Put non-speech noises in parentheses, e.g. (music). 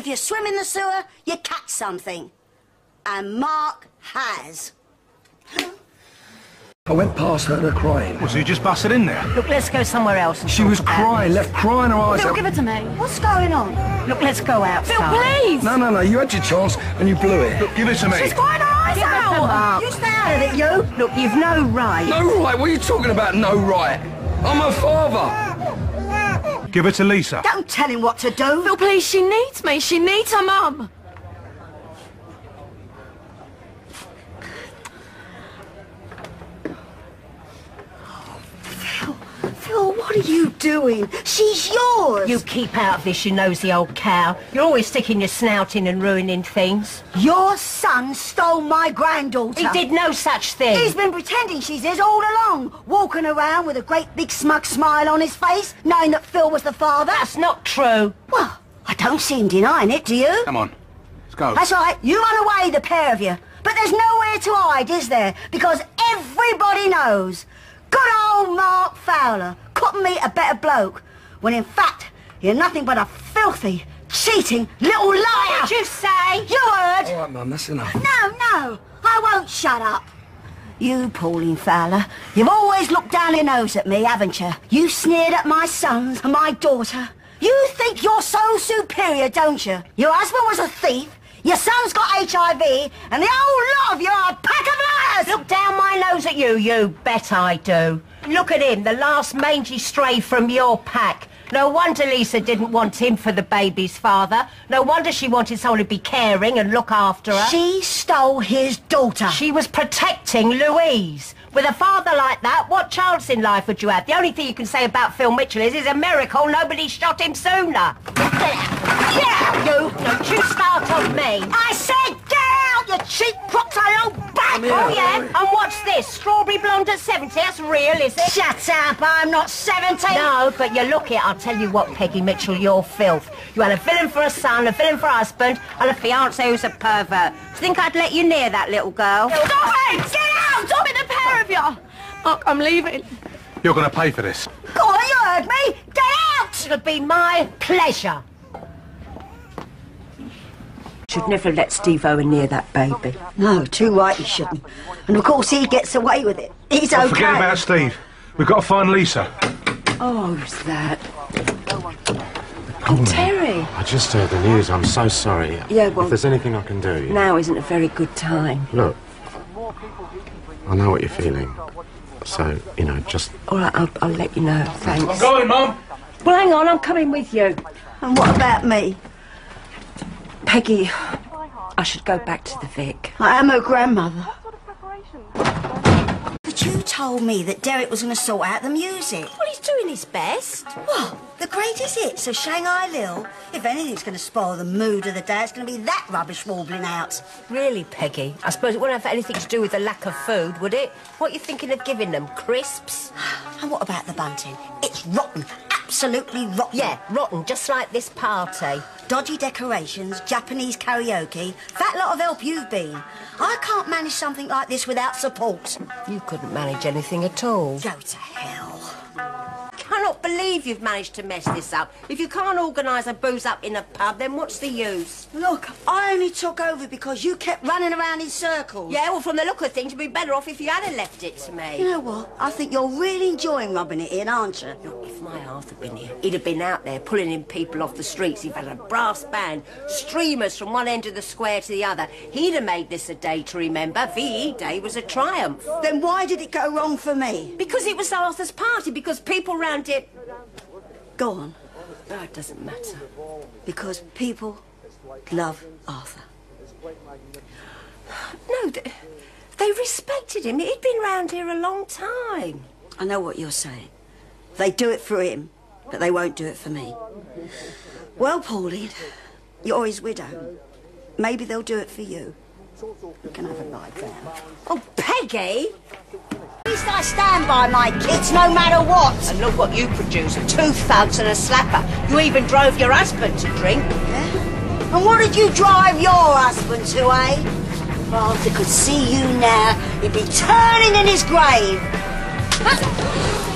if you swim in the sewer, you catch something. And Mark has. I went past her, her crying. Was you just busted in there? Look, let's go somewhere else. And She talk was about crying, this. left crying her eyes Phil, out. give it to me. What's going on? Look, let's go outside. Phil, please! No, no, no, you had your chance and you blew it. Look, give it to me. She's crying her eyes Give out! Mark. You stay out of it, you. Look, you've no right. No right, what are you talking about, no right? I'm her father. Give it to Lisa. Don't tell him what to do. Phil, please, she needs me. She needs her mum. Phil, what are you doing? She's yours. You keep out of this, you nosy old cow. You're always sticking your snout in and ruining things. Your son stole my granddaughter. He did no such thing. He's been pretending she's his all along, walking around with a great big smug smile on his face, knowing that Phil was the father. That's not true. Well, I don't see him denying it, do you? Come on. Let's go. That's right, you run away, the pair of you. But there's nowhere to hide, is there? Because everybody knows. Good old Mark Fowler couldn't meet a better bloke, when in fact, you're nothing but a filthy, cheating little liar. What did you say? You heard? All right, Mum, that's enough. No, no, I won't shut up. You, Pauline Fowler, you've always looked down your nose at me, haven't you? You sneered at my sons and my daughter. You think you're so superior, don't you? Your husband was a thief, your son's got HIV, and the whole lot of you are a pack of liars! Look down my nose at you, you bet I do. Look at him, the last mangy stray from your pack. No wonder Lisa didn't want him for the baby's father. No wonder she wanted someone to be caring and look after her. She stole his daughter. She was protecting Louise. With a father like that, what chance in life would you have? The only thing you can say about Phil Mitchell is it's a miracle nobody shot him sooner. Yeah, you. Don't you start on crocodile bag! here. Oh, yeah? And watch this? Strawberry blonde at 70? That's real, is it? Shut up, I'm not 70. No, but you look it. I'll tell you what, Peggy Mitchell, you're filth. You had a villain for a son, a villain for a husband, and a fiancé who's a pervert. Do you think I'd let you near that little girl? Stop it! Get out! Stop it, the pair of you! Mark, I'm leaving. You're going to pay for this. Go on, you heard me. Get out! It'll be my pleasure. Should never let Steve Owen near that baby. No, too right he shouldn't. And of course he gets away with it. He's okay. Forget about Steve. We've got to find Lisa. Oh, who's that? Pauline, oh, Terry. I just heard the news. I'm so sorry. Yeah, well- If there's anything I can do. Now isn't a very good time. Look, I know what you're feeling. So, you know, just. All right, I'll, I'll let you know. Thanks. I'm going, Mum. Well, hang on, I'm coming with you. And what about me? Peggy, I should go back to the Vic. I am her grandmother. But you told me that Derek was going to sort out the music. Well, he's doing his best. Well, the greatest hits of Shanghai Lil. If anything's going to spoil the mood of the day, it's going to be that rubbish warbling out. Really, Peggy? I suppose it wouldn't have anything to do with the lack of food, would it? What are you thinking of giving them? Crisps? (sighs) And what about the bunting? It's rotten. Absolutely rotten. Yeah, rotten, just like this party. Dodgy decorations, Japanese karaoke, fat lot of help you've been. I can't manage something like this without support. You couldn't manage anything at all. Go to hell. Believe you've managed to mess this up. If you can't organise a booze up in a pub, then what's the use? Look, I only took over because you kept running around in circles. Yeah, well, from the look of things, you'd be better off if you hadn't left it to me. You know what? I think you're really enjoying rubbing it in, aren't you? Look, if my Arthur had been here, he'd have been out there pulling in people off the streets. He'd had a brass band, streamers from one end of the square to the other. He'd have made this a day to remember. VE Day was a triumph. Then why did it go wrong for me? Because it was Arthur's party, because people round it... Go on. It doesn't matter. Because people love Arthur. No, they, they respected him. He'd been round here a long time. I know what you're saying. They do it for him, but they won't do it for me. Well, Pauline, you're his widow. Maybe they'll do it for you. You can have a lie down. Oh, Peggy! At least I stand by my kids no matter what. And look what you produce, two thugs and a slapper. You even drove your husband to drink. And what did you drive your husband to, eh? If Arthur could see you now, he'd be turning in his grave. (laughs)